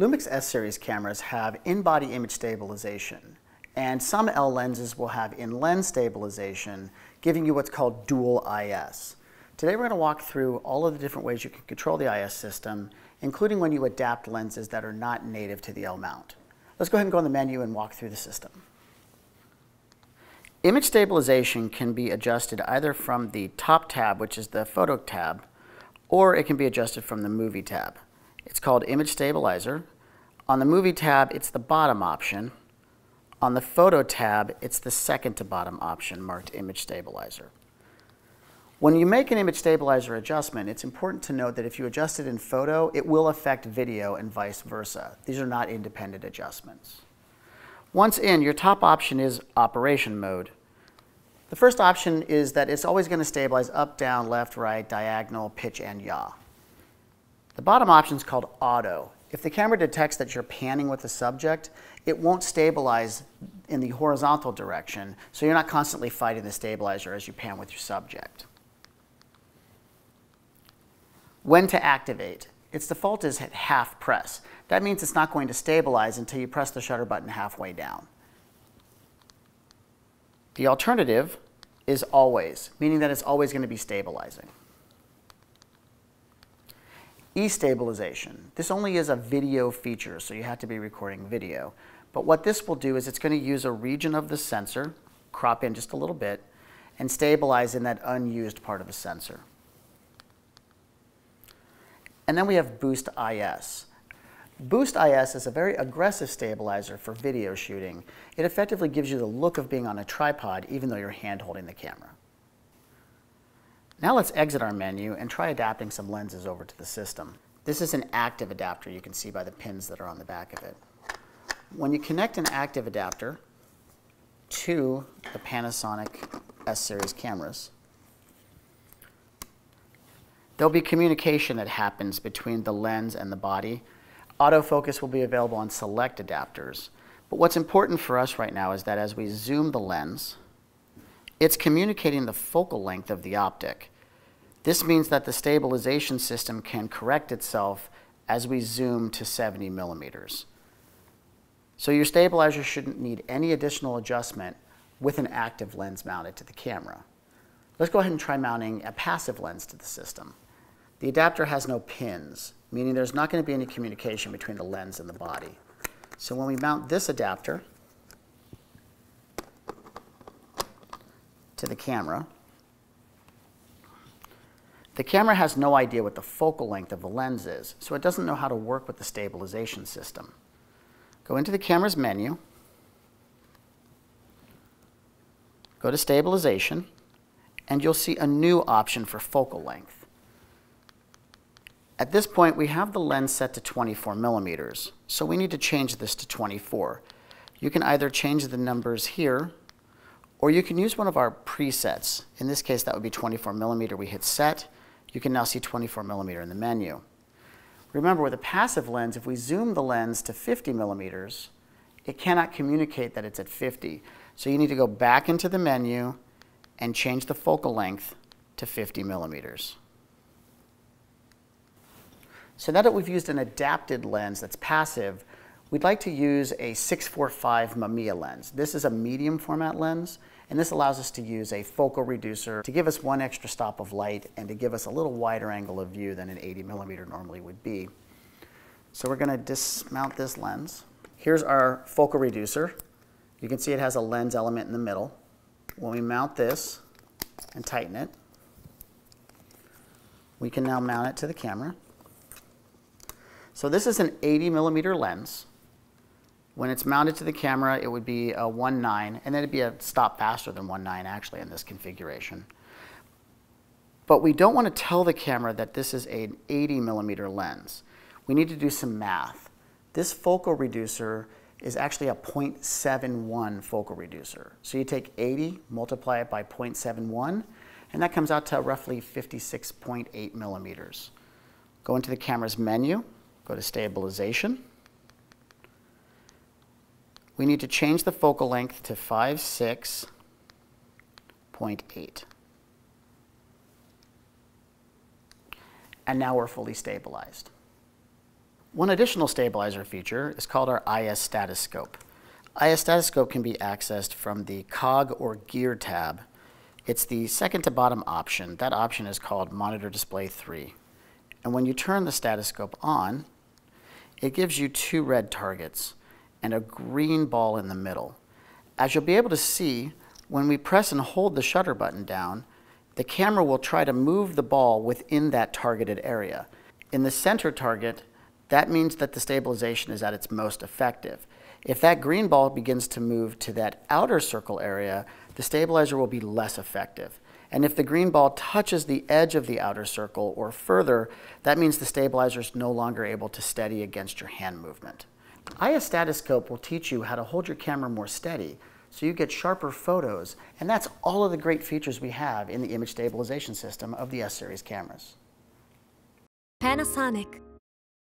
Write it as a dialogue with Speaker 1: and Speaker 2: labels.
Speaker 1: Lumix S-Series cameras have in-body image stabilization, and some L lenses will have in-lens stabilization, giving you what's called dual IS. Today we're going to walk through all of the different ways you can control the IS system, including when you adapt lenses that are not native to the L mount. Let's go ahead and go on the menu and walk through the system. Image stabilization can be adjusted either from the top tab, which is the photo tab, or it can be adjusted from the movie tab. It's called image stabilizer. On the movie tab, it's the bottom option. On the photo tab, it's the second to bottom option marked image stabilizer. When you make an image stabilizer adjustment, it's important to note that if you adjust it in photo, it will affect video and vice versa. These are not independent adjustments. Once in, your top option is operation mode. The first option is that it's always going to stabilize up, down, left, right, diagonal, pitch, and yaw. The bottom option is called auto. If the camera detects that you're panning with the subject, it won't stabilize in the horizontal direction, so you're not constantly fighting the stabilizer as you pan with your subject. When to activate. Its default is at half press. That means it's not going to stabilize until you press the shutter button halfway down. The alternative is always, meaning that it's always going to be stabilizing. E-stabilization. This only is a video feature, so you have to be recording video. But what this will do is it's going to use a region of the sensor, crop in just a little bit, and stabilize in that unused part of the sensor. And then we have Boost IS. Boost IS is a very aggressive stabilizer for video shooting. It effectively gives you the look of being on a tripod even though you're hand holding the camera. Now let's exit our menu and try adapting some lenses over to the system. This is an active adapter you can see by the pins that are on the back of it. When you connect an active adapter to the Panasonic S-Series cameras, There'll be communication that happens between the lens and the body. Autofocus will be available on select adapters. But what's important for us right now is that as we zoom the lens, it's communicating the focal length of the optic. This means that the stabilization system can correct itself as we zoom to 70 millimeters. So your stabilizer shouldn't need any additional adjustment with an active lens mounted to the camera. Let's go ahead and try mounting a passive lens to the system. The adapter has no pins, meaning there's not going to be any communication between the lens and the body. So when we mount this adapter to the camera, the camera has no idea what the focal length of the lens is, so it doesn't know how to work with the stabilization system. Go into the camera's menu, go to stabilization, and you'll see a new option for focal length. At this point, we have the lens set to 24 millimeters, so we need to change this to 24. You can either change the numbers here, or you can use one of our presets. In this case, that would be 24 millimeter. We hit set. You can now see 24 millimeter in the menu. Remember, with a passive lens, if we zoom the lens to 50 millimeters, it cannot communicate that it's at 50. So you need to go back into the menu and change the focal length to 50 millimeters. So now that we've used an adapted lens that's passive, we'd like to use a 645 Mamiya lens. This is a medium format lens, and this allows us to use a focal reducer to give us one extra stop of light and to give us a little wider angle of view than an 80 millimeter normally would be. So we're going to dismount this lens. Here's our focal reducer. You can see it has a lens element in the middle. When we mount this and tighten it, we can now mount it to the camera. So this is an 80 millimeter lens. When it's mounted to the camera, it would be a 1.9, and then it'd be a stop faster than 1.9 actually in this configuration. But we don't want to tell the camera that this is an 80 millimeter lens. We need to do some math. This focal reducer is actually a 0.71 focal reducer. So you take 80, multiply it by 0.71, and that comes out to roughly 56.8 millimeters. Go into the camera's menu, Go to stabilization. We need to change the focal length to 56.8. And now we're fully stabilized. One additional stabilizer feature is called our IS Status-Scope. IS Status-Scope can be accessed from the cog or gear tab. It's the second to bottom option. That option is called Monitor Display 3. And when you turn the Status-Scope on, it gives you two red targets and a green ball in the middle. As you'll be able to see, when we press and hold the shutter button down, the camera will try to move the ball within that targeted area. In the center target, that means that the stabilization is at its most effective. If that green ball begins to move to that outer circle area, the stabilizer will be less effective. And if the green ball touches the edge of the outer circle or further, that means the stabilizer is no longer able to steady against your hand movement. IS Status-Scope will teach you how to hold your camera more steady so you get sharper photos. And that's all of the great features we have in the image stabilization system of the S-Series cameras.
Speaker 2: Panasonic